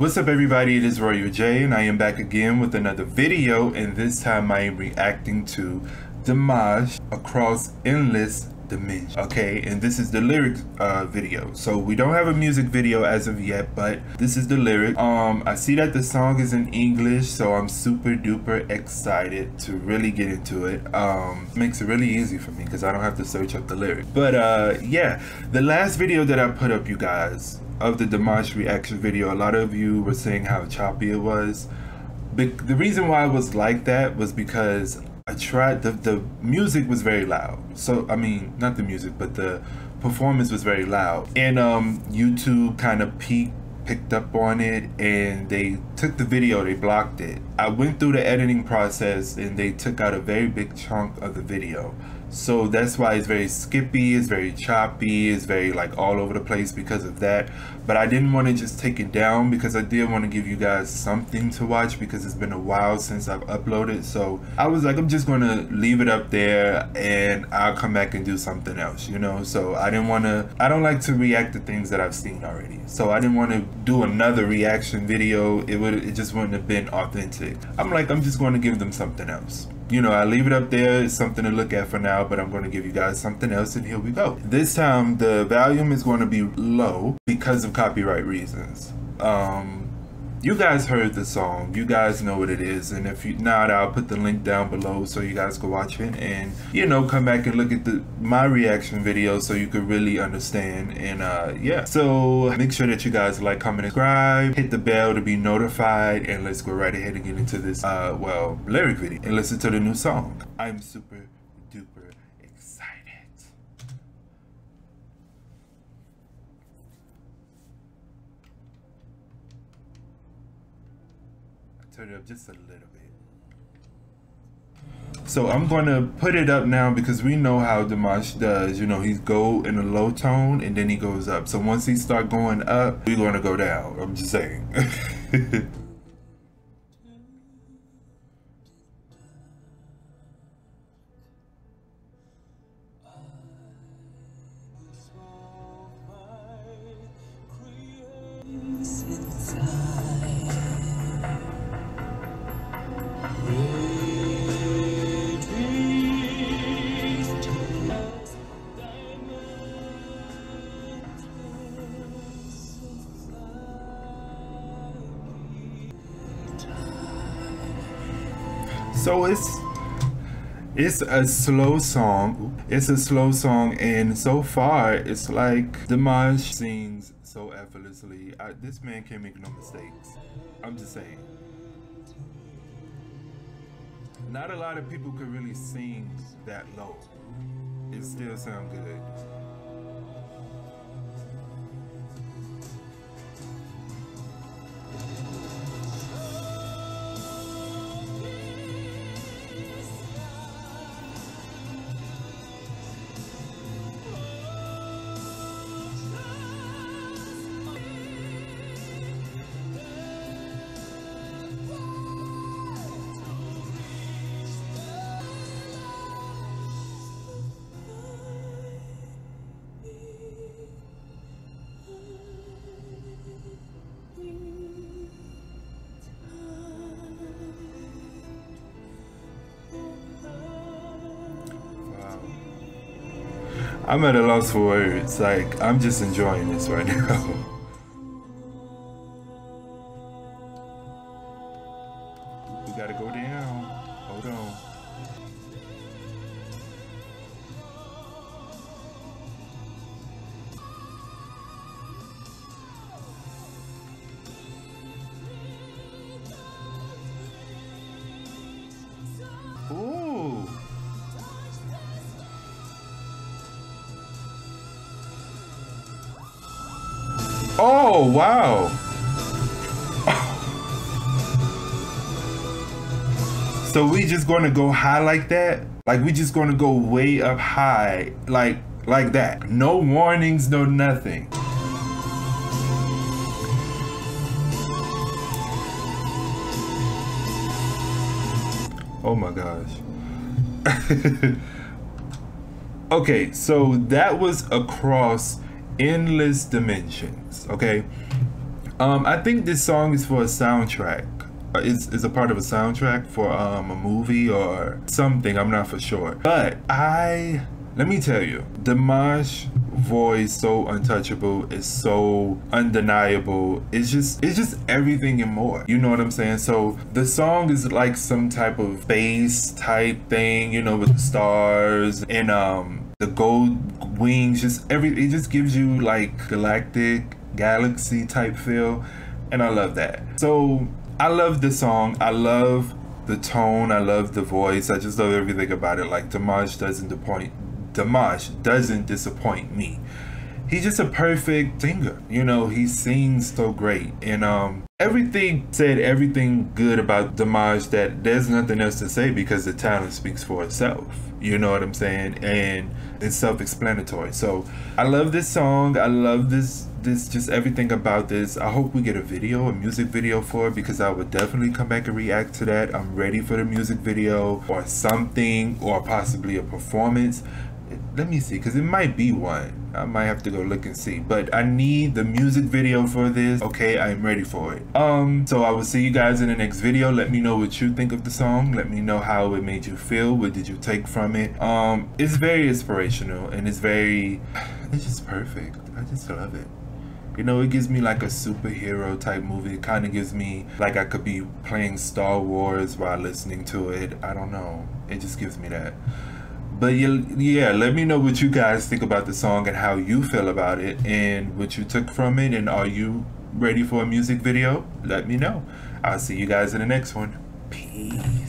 What's up everybody, it is Royal J and I am back again with another video and this time I am reacting to Dimash Across Endless Dimension. Okay, and this is the lyric uh, video. So we don't have a music video as of yet, but this is the lyric. Um, I see that the song is in English, so I'm super duper excited to really get into it. Um, makes it really easy for me because I don't have to search up the lyric. But uh, yeah, the last video that I put up, you guys, of the Dimash reaction video, a lot of you were saying how choppy it was. But the reason why it was like that was because I tried the the music was very loud. So I mean, not the music, but the performance was very loud. And um, YouTube kind of peaked picked up on it and they took the video, they blocked it. I went through the editing process and they took out a very big chunk of the video. So that's why it's very skippy, it's very choppy, it's very like all over the place because of that. But I didn't want to just take it down because I did want to give you guys something to watch because it's been a while since I've uploaded. So I was like, I'm just going to leave it up there and I'll come back and do something else, you know? So I didn't want to, I don't like to react to things that I've seen already. So I didn't want to do another reaction video. It would, it just wouldn't have been authentic. I'm like, I'm just going to give them something else you know, I leave it up there. It's something to look at for now, but I'm going to give you guys something else, and here we go. This time, the volume is going to be low because of copyright reasons. Um, you guys heard the song. You guys know what it is. And if you not i'll put the link down below so you guys can watch it and you know come back and look at the my reaction video so you could really understand. And uh yeah. So make sure that you guys like comment subscribe. Hit the bell to be notified. And let's go right ahead and get into this uh well lyric video. And listen to the new song. I'm super turn it up just a little bit. So I'm going to put it up now because we know how Dimash does. You know, he's go in a low tone and then he goes up. So once he start going up, we're going to go down. I'm just saying. So it's it's a slow song. It's a slow song, and so far it's like Dimash sings so effortlessly. I, this man can't make no mistakes. I'm just saying. Not a lot of people could really sing that low. It still sound good. I'm at a loss for words. Like, I'm just enjoying this right now. Oh, wow. so we just going to go high like that? Like we just going to go way up high like like that. No warnings, no nothing. Oh my gosh. okay, so that was across endless dimensions, okay? Um, I think this song is for a soundtrack. Uh, Is is a part of a soundtrack for um, a movie or something. I'm not for sure. But I let me tell you, Dimash voice so untouchable is so undeniable it's just it's just everything and more you know what i'm saying so the song is like some type of bass type thing you know with the stars and um the gold wings just every it just gives you like galactic galaxy type feel and i love that. So i love the song. I love the tone. I love the voice. I just love everything about it. Like Dimash doesn't disappoint Dimash doesn't disappoint me. He's just a perfect singer. You know, he sings so great. And um everything said everything good about Dimash that there's nothing else to say because the talent speaks for itself. You know what I'm saying? And it's self-explanatory. So I love this song. I love this this just everything about this. I hope we get a video, a music video for it because I would definitely come back and react to that. I'm ready for the music video or something or possibly a performance let me see because it might be one i might have to go look and see but i need the music video for this. Okay i'm ready for it. Um so i will see you guys in the next video. Let me know what you think of the song. Let me know how it made you feel. What did you take from it? Um it's very inspirational and it's very it's just perfect. I just love it. You know, it gives me like a superhero type movie. It kind of gives me like I could be playing Star Wars while listening to it. I don't know. It just gives me that but yeah, let me know what you guys think about the song and how you feel about it and what you took from it and are you ready for a music video? Let me know. I'll see you guys in the next one. Peace